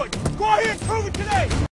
Go out Go ahead, prove it today.